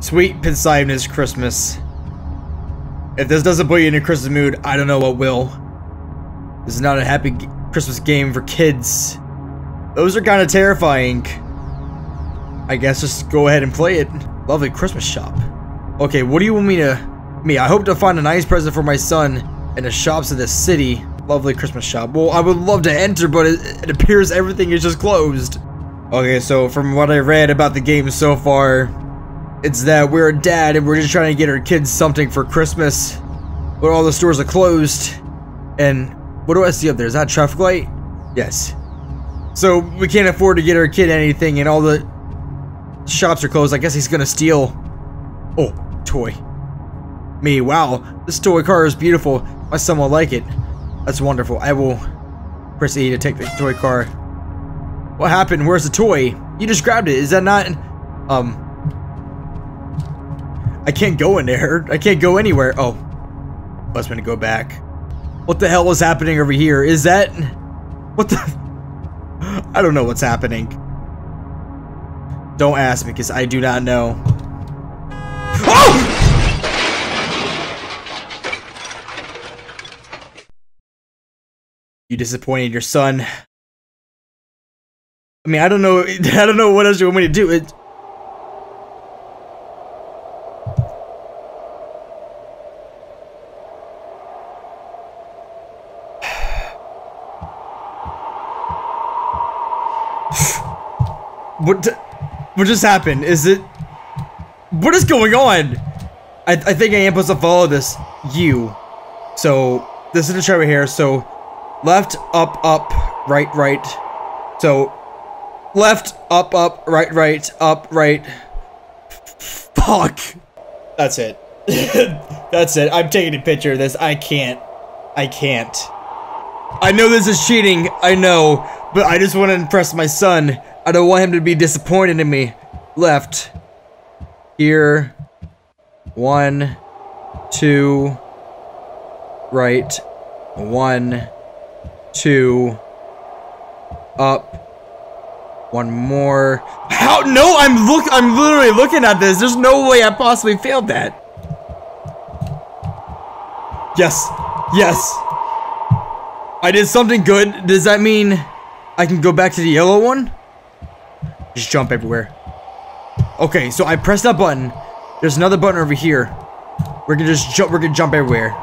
Sweet Pensiveness Christmas. If this doesn't put you in a Christmas mood, I don't know what will. This is not a happy Christmas game for kids. Those are kind of terrifying. I guess just go ahead and play it. Lovely Christmas shop. Okay, what do you want me to... Me, I hope to find a nice present for my son in the shops of this city. Lovely Christmas shop. Well, I would love to enter, but it, it appears everything is just closed. Okay, so from what I read about the game so far, it's that we're a dad and we're just trying to get our kids something for Christmas. But all the stores are closed. And what do I see up there? Is that traffic light? Yes. So we can't afford to get our kid anything and all the shops are closed. I guess he's gonna steal. Oh, toy. Me, wow. This toy car is beautiful. My son will like it. That's wonderful. I will press E to take the toy car. What happened? Where's the toy? You just grabbed it. Is that not... Um... I can't go in there. I can't go anywhere. Oh. I was gonna go back. What the hell is happening over here? Is that... What the... I don't know what's happening. Don't ask me, because I do not know. Oh! You disappointed your son. I mean, I don't know. I don't know what else you want me to do. It. what? What just happened? Is it? What is going on? I, I think I am supposed to follow this. You. So this is the show here. So left, up, up, right, right. So left, up, up, right, right, up, right. Fuck. That's it. That's it. I'm taking a picture of this. I can't. I can't. I know this is cheating. I know. But I just want to impress my son. I don't want him to be disappointed in me. Left. Here. One. Two. Right. One. Two. Up. One more. How? No, I'm look. I'm literally looking at this. There's no way I possibly failed that. Yes. Yes. I did something good. Does that mean I can go back to the yellow one? Just jump everywhere. Okay, so I press that button. There's another button over here. We're gonna just jump. We're gonna jump everywhere.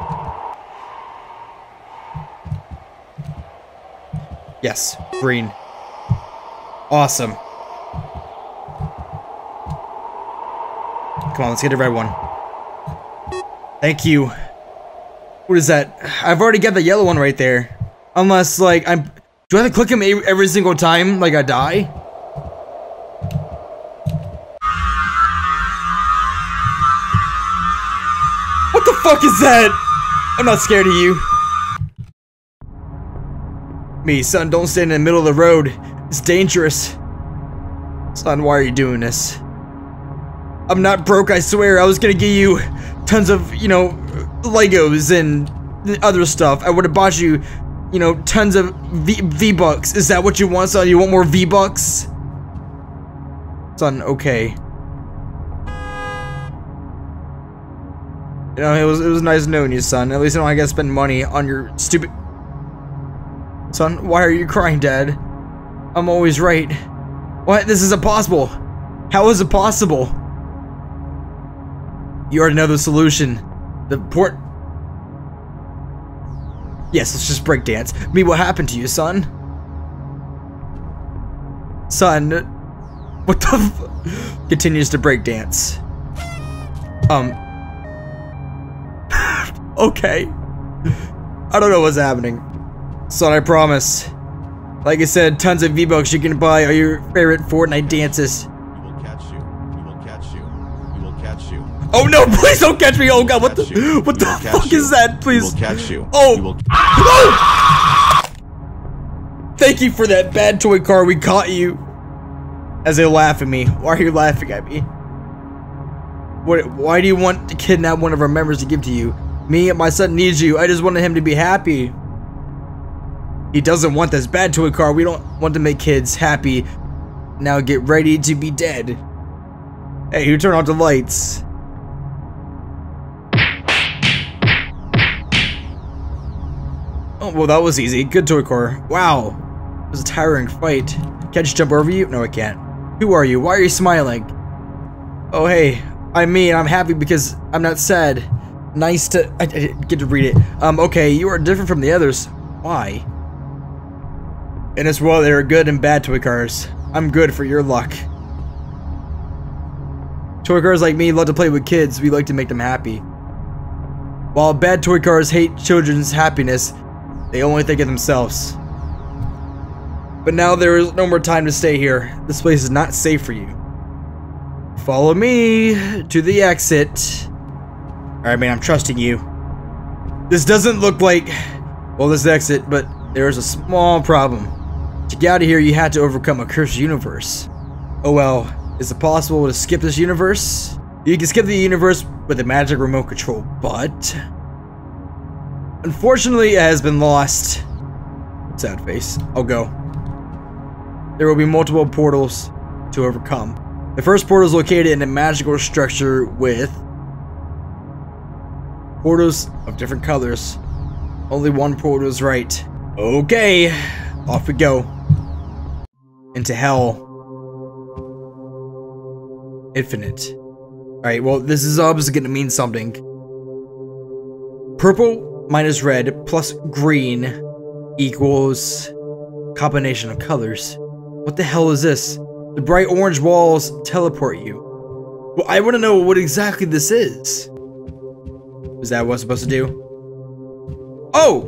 Yes, green. Awesome. Come on, let's get the red one. Thank you. What is that? I've already got the yellow one right there. Unless, like, I'm... Do I have to click him every single time, like, I die? What the fuck is that? I'm not scared of you. Me, son, don't stand in the middle of the road. It's dangerous. Son, why are you doing this? I'm not broke, I swear. I was gonna give you tons of, you know, Legos and other stuff. I would have bought you, you know, tons of V, v bucks. Is that what you want, son? You want more V-Bucks? Son, okay. You know, it was it was nice knowing you, son. At least I don't to spend money on your stupid... Son, why are you crying, Dad? I'm always right. What? This is impossible. How is it possible? You already know the solution. The port... Yes, let's just break dance. Me, what happened to you, son? Son, what the Continues to break dance. Um. okay. I don't know what's happening. Son, I promise. Like I said, tons of V-Bucks you can buy all your favorite Fortnite dances. Oh no, please don't catch me. Oh god, what the what the fuck is that? Please. We will catch you. Oh. Will... oh! Thank you for that bad toy car. We caught you. As they laugh at me. Why are you laughing at me? What why do you want to kidnap one of our members to give to you? Me and my son needs you. I just wanted him to be happy. He doesn't want this bad toy car. We don't want to make kids happy. Now get ready to be dead. Hey, who turned off the lights? Oh, well, that was easy. Good toy car. Wow. It was a tiring fight. Can't just jump over you? No, I can't. Who are you? Why are you smiling? Oh, hey. I'm me, I'm happy because I'm not sad. Nice to... I, I get to read it. Um, okay, you are different from the others. Why? In this world, there are good and bad toy cars. I'm good for your luck. Toy cars like me love to play with kids. We like to make them happy. While bad toy cars hate children's happiness, they only think of themselves. But now there is no more time to stay here. This place is not safe for you. Follow me to the exit. Alright, man, I'm trusting you. This doesn't look like, well, this exit, but there is a small problem. To get out of here, you had to overcome a cursed universe. Oh well, is it possible to skip this universe? You can skip the universe with a magic remote control, but... Unfortunately, it has been lost. Sad face. I'll go. There will be multiple portals to overcome. The first portal is located in a magical structure with portals of different colors. Only one portal is right. Okay, off we go. Into hell. Infinite. Alright, well, this is obviously going to mean something. Purple minus red plus green equals combination of colors. What the hell is this? The bright orange walls teleport you. Well, I want to know what exactly this is. Is that what I'm supposed to do? Oh!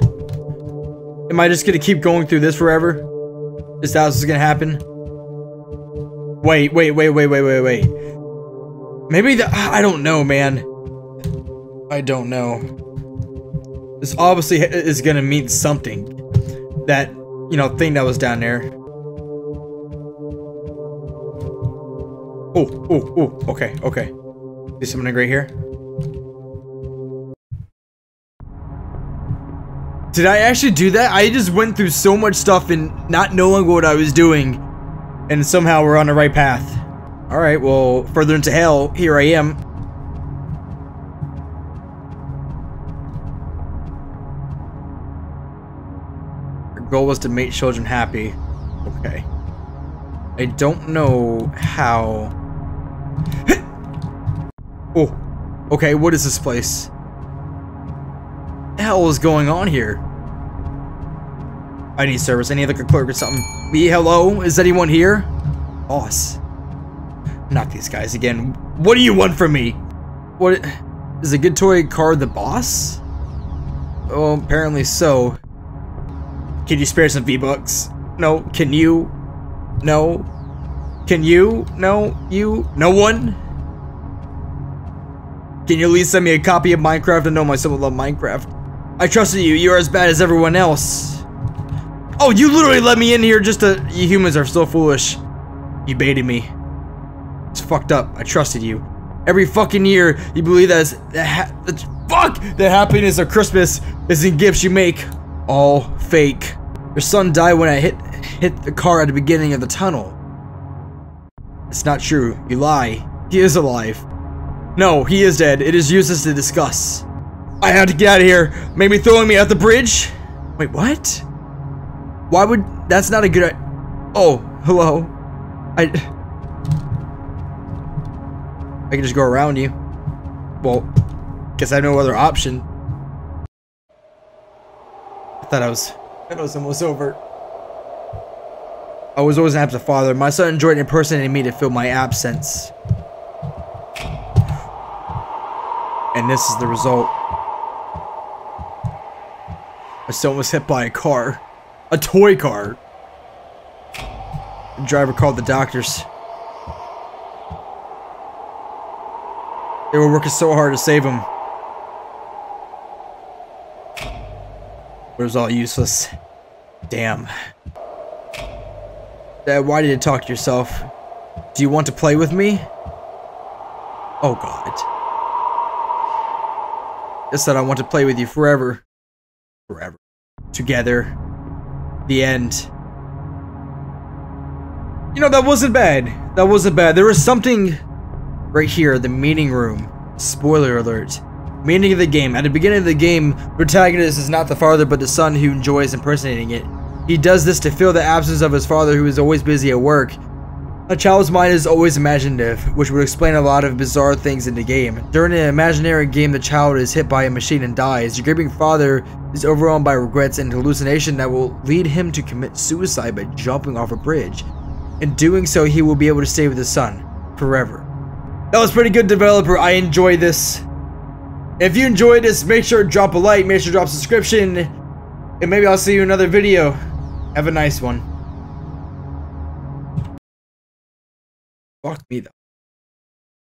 Am I just gonna keep going through this forever? Is that what's gonna happen? Wait, wait, wait, wait, wait, wait, wait. Maybe the- I don't know, man. I don't know. This obviously is gonna mean something. That, you know, thing that was down there. Oh, oh, oh, okay, okay. Is something right here? Did I actually do that? I just went through so much stuff and not knowing what I was doing. And somehow we're on the right path. Alright, well, further into hell, here I am. Goal was to make children happy. Okay. I don't know how... oh, okay, what is this place? The hell is going on here? I need service. I need like a clerk or something. Me, hello? Is anyone here? Boss. Not these guys again. What do you want from me? What is a good toy car the boss? Oh, apparently so. Can you spare some V-Bucks? No. Can you? No. Can you? No. You? No one? Can you at least send me a copy of Minecraft? I know my son will love Minecraft. I trusted you. You're as bad as everyone else. Oh, you literally let me in here just to- You humans are so foolish. You baited me. It's fucked up. I trusted you. Every fucking year, you believe that, that, that fuck the happiness of Christmas is in gifts you make. All fake. Your son died when I hit hit the car at the beginning of the tunnel. It's not true. You lie. He is alive. No, he is dead. It is useless to discuss. I had to get out of here. Maybe throwing me at the bridge? Wait, what? Why would... That's not a good... Oh, hello. I... I can just go around you. Well, guess I have no other option. I thought I was... It was almost over. I was always an absent father. My son enjoyed impersonating me to fill my absence. And this is the result. My son was hit by a car. A toy car. The driver called the doctors. They were working so hard to save him. It was all useless. Damn. Dad, why did you talk to yourself? Do you want to play with me? Oh god. I said I want to play with you forever. Forever. Together. The end. You know, that wasn't bad. That wasn't bad. There was something right here, the meeting room. Spoiler alert. Meaning of the game. At the beginning of the game, protagonist is not the father but the son who enjoys impersonating it. He does this to fill the absence of his father who is always busy at work. A child's mind is always imaginative, which would explain a lot of bizarre things in the game. During an imaginary game, the child is hit by a machine and dies. Your grieving father is overwhelmed by regrets and hallucination that will lead him to commit suicide by jumping off a bridge. In doing so, he will be able to stay with his son forever. That was pretty good, developer. I enjoyed this. If you enjoyed this, make sure to drop a like, make sure to drop a subscription, and maybe I'll see you in another video. Have a nice one. Fuck me though.